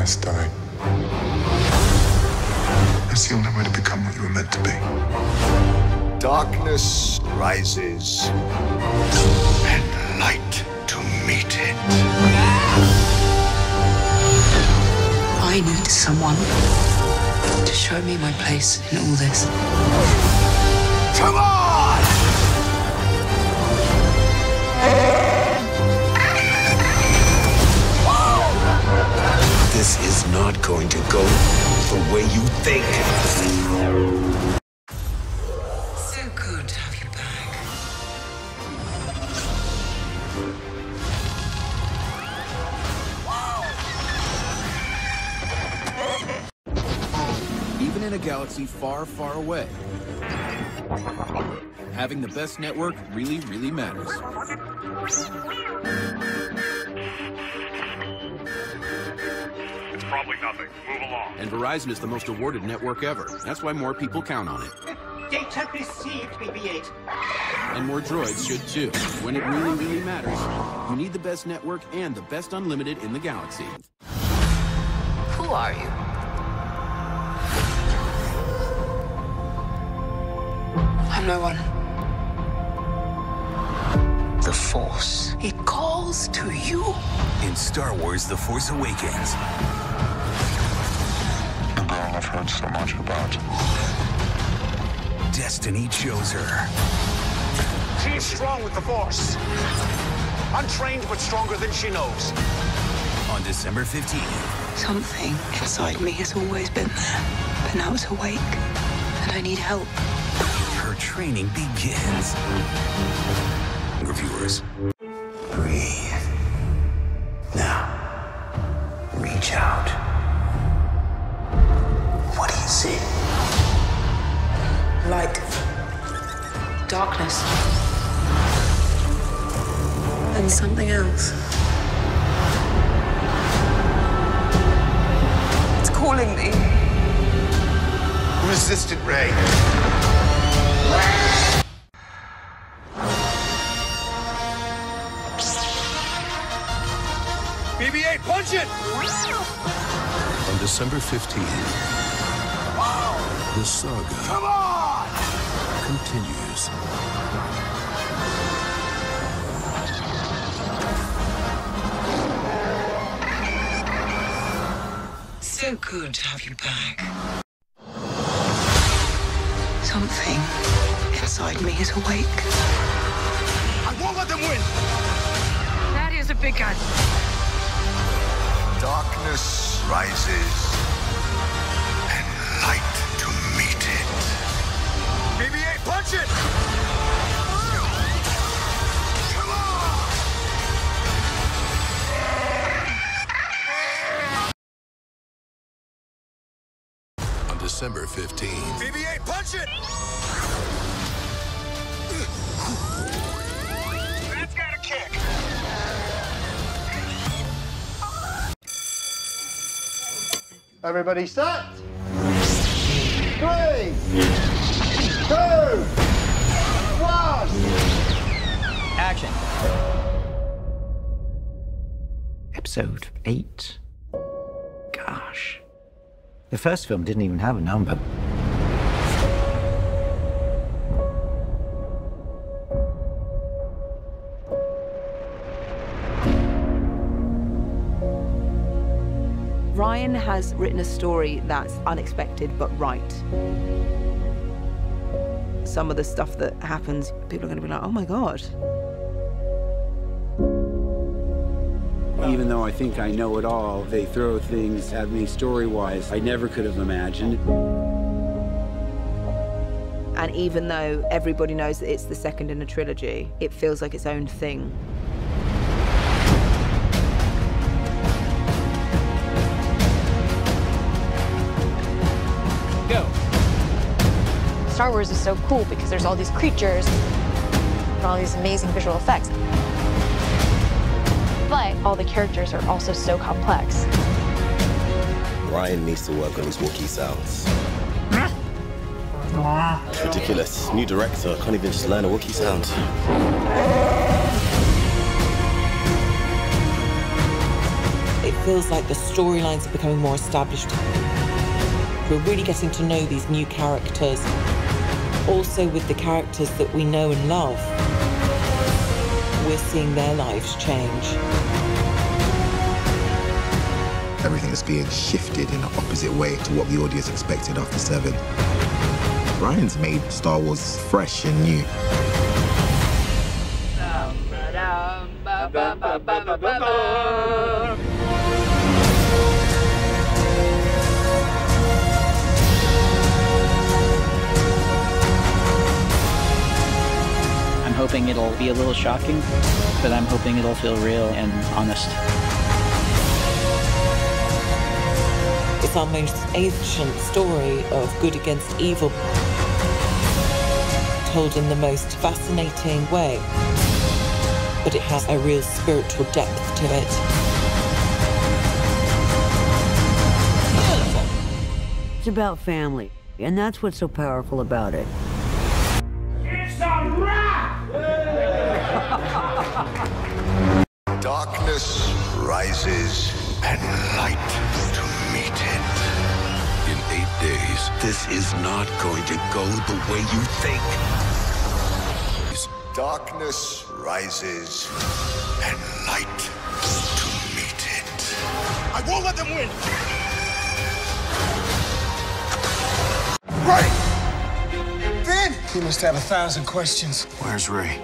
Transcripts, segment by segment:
has died. That's the only way to become what you were meant to be. Darkness rises, and light to meet it. I need someone to show me my place in all this. Come on! Not going to go the way you think. So good to have you back. Even in a galaxy far, far away, having the best network really, really matters. Probably nothing. Move along. And Verizon is the most awarded network ever. That's why more people count on it. Data received, BB-8. And more droids should too. When it really, really matters, you need the best network and the best unlimited in the galaxy. Who are you? I'm no one. The Force. It calls to you. In Star Wars The Force Awakens, The girl I've heard so much about. Destiny chose her. She's strong with the Force. Untrained, but stronger than she knows. On December 15th, Something inside me has always been there, but now it's awake, and I need help. her training begins. Ray. BB-8, punch it! On December 15th, the saga Come on! continues. So good to have you back. Something inside me is awake. I won't let them win! That is a big gun. Darkness rises, and light to meet it. BB-8, punch it! December 15th, BB-8, punch it! That's got a kick. Everybody set. Three, two, one. Action. Episode 8. The first film didn't even have a number. Rian has written a story that's unexpected but right. Some of the stuff that happens, people are going to be like, oh my God. Even though I think I know it all, they throw things at me story wise I never could have imagined. And even though everybody knows that it's the second in a trilogy, it feels like its own thing. Go! Star Wars is so cool because there's all these creatures and all these amazing visual effects. But all the characters are also so complex. Rian needs to work on his Wookiee sounds. It's ridiculous. New director can't even just learn a Wookiee sound. It feels feels like the storylines are becoming more established. We're really getting to know these new characters, also with the characters that we know and love. We're seeing their lives change. Everything is being shifted in an opposite way to what the audience expected after Seven. Rian's made Star Wars fresh and new. Be a little shocking, but I'm hoping it'll feel real and honest. It's our most ancient story of good against evil, told in the most fascinating way. But it has a real spiritual depth to it. It's about family, and that's what's so powerful about it. Darkness rises and light to meet it. In eight days, This is not going to go the way you think. Darkness rises and light to meet it. I won't let them win! Right! Finn! He must have a thousand questions. Where's Rey?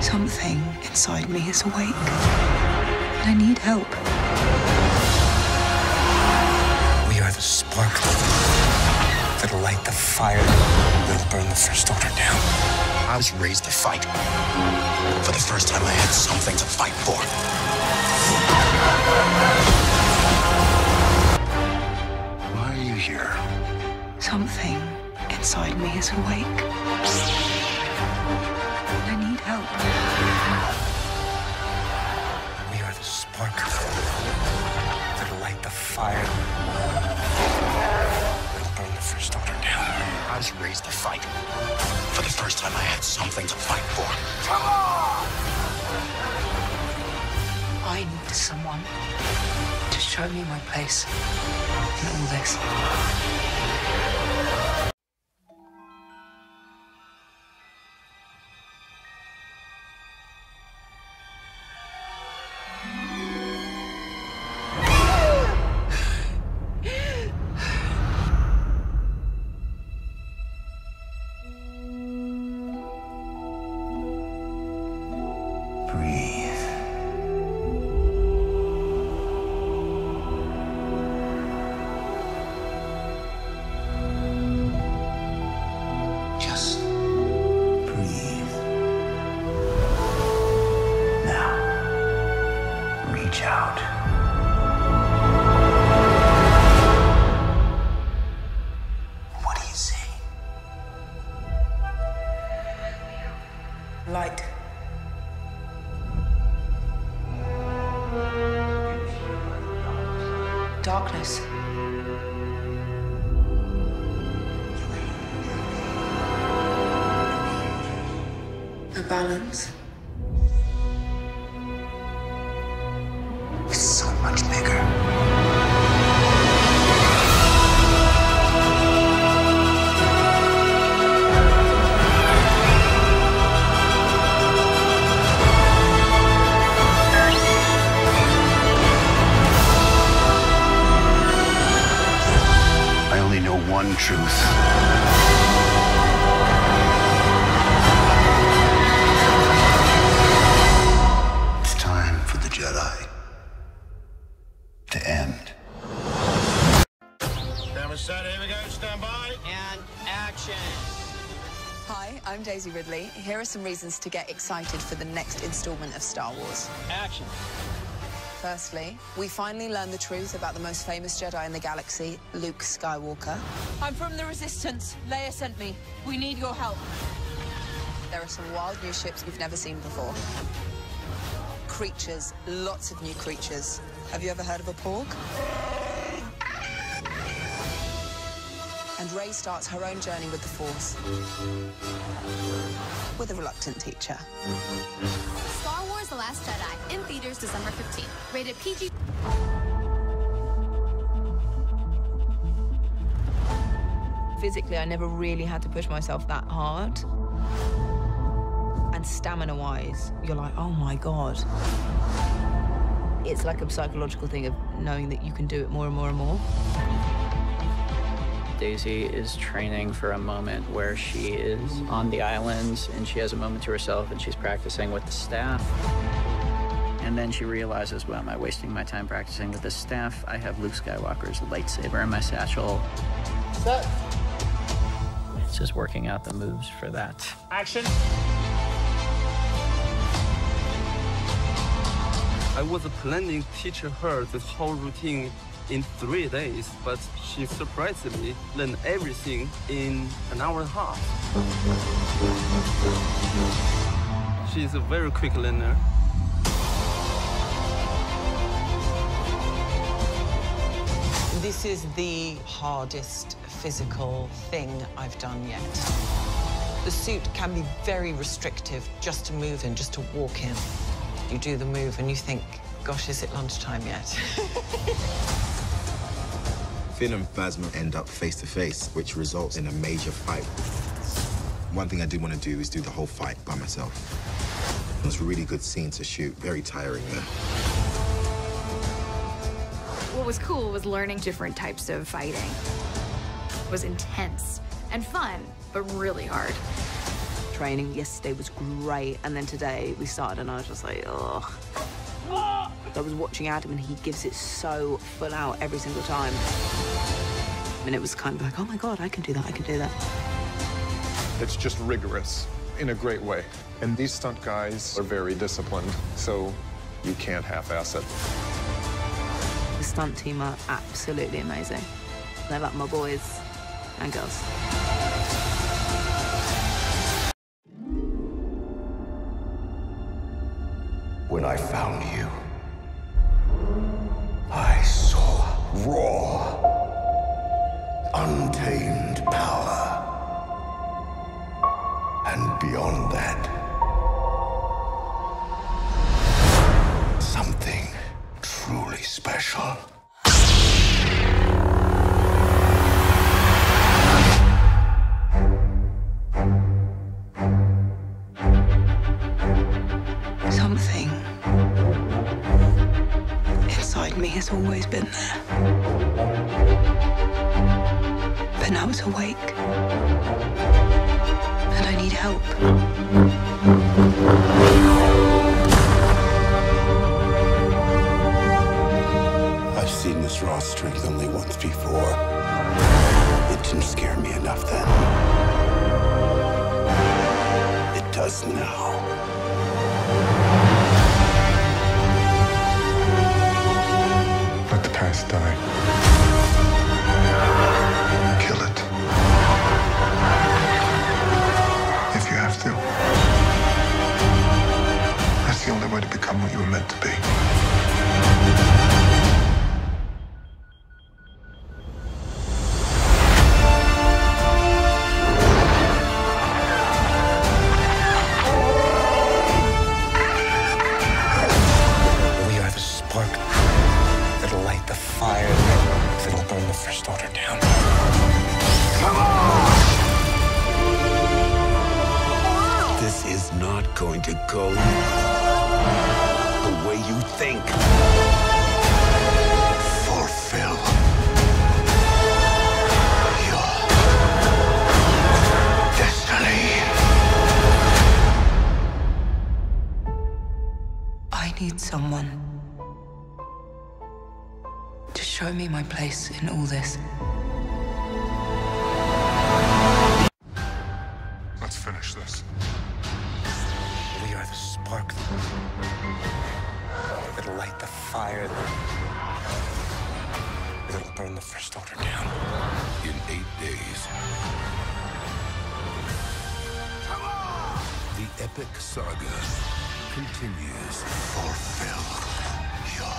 Something inside me is awake. I need help. We are the spark that'll light the fire that'll burn the First Order down. I was raised to fight. For the first time, I had something to fight for. Why are you here? Something inside me is awake. I need help. Spark that'll light the fire that'll burn the First Order down. I was raised to fight. For the first time, I had something to fight for. Come on! I need someone to show me my place in all this. Balance. It's so much bigger. I only know one truth. Here are some reasons to get excited for the next installment of Star Wars. Action. Firstly, we finally learn the truth about the most famous Jedi in the galaxy, Luke Skywalker. I'm from the Resistance. Leia sent me. We need your help. There are some wild new ships we've never seen before. Creatures, lots of new creatures. Have you ever heard of a porg? and Rey starts her own journey with the Force with a reluctant teacher. Star Wars The Last Jedi, in theaters December 15th. Rated PG. Physically, I never really had to push myself that hard. And stamina-wise, you're like, oh my god. It's like a psychological thing of knowing that you can do it more and more and more. Daisy is training for a moment where she is on the islands and she has a moment to herself and she's practicing with the staff. And then she realizes, well, am I wasting my time practicing with the staff? I have Luke Skywalker's lightsaber in my satchel. Set. It's just working out the moves for that. Action. I was planning to teach her the whole routine in three days, but she surprisingly learned everything in an hour and a half. She's a very quick learner. This is the hardest physical thing I've done yet. The suit can be very restrictive just to move in, just to walk in. You do the move and you think, gosh, is it lunchtime yet? Finn and Phasma end up face to face, which results in a major fight. One thing I did want to do is do the whole fight by myself. It was a really good scene to shoot, very tiring though. What was cool was learning different types of fighting. It was intense and fun, but really hard. Training yesterday was great, and then today we started, and I was just like, ugh. Oh! I was watching Adam, and he gives it so full out every single time. And it was kind of like, oh my god, I can do that, I can do that. It's just rigorous in a great way. And these stunt guys are very disciplined, so you can't half-ass it. The stunt team are absolutely amazing. They're like my boys and girls. When I found you, raw, untamed power. And beyond that, something truly special. Something inside me has always been there. Awake. And I need help. I've seen this raw strength only once before. It didn't scare me enough then. It does now. Need someone to show me my place in all this. Let's finish this. We are the spark that'll light the fire that'll burn the First Order down. In eight days, the epic saga continues. Fulfill your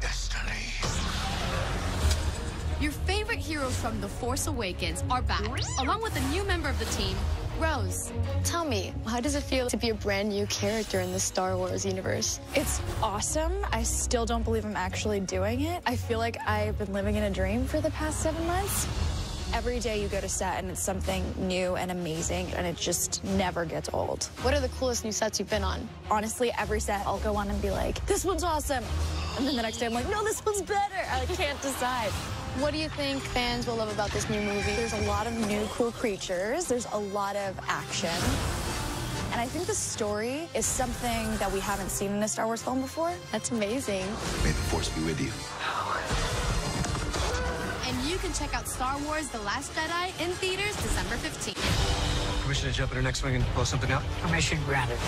destiny. Your favorite heroes from The Force Awakens are back, along with a new member of the team, Rose. Tell me, how does it feel to be a brand new character in the Star Wars universe? It's awesome. I still don't believe I'm actually doing it. I feel like I've been living in a dream for the past seven months. Every day you go to set and it's something new and amazing, and it just never gets old. What are the coolest new sets you've been on? Honestly, every set I'll go on and be like, this one's awesome. And then the next day I'm like, no, this one's better. I can't decide. What do you think fans will love about this new movie? There's a lot of new cool creatures. There's a lot of action. And I think the story is something that we haven't seen in a Star Wars film before. That's amazing. May the Force be with you. And you can check out Star Wars The Last Jedi in theaters December 15th. Permission to jump in her next swing and blow something up? Permission granted.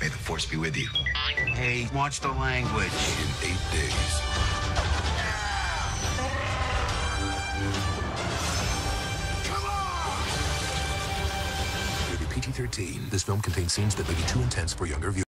May the Force be with you. Hey, watch the language. In eight days. PG-13. This film contains scenes that may be too intense for younger viewers.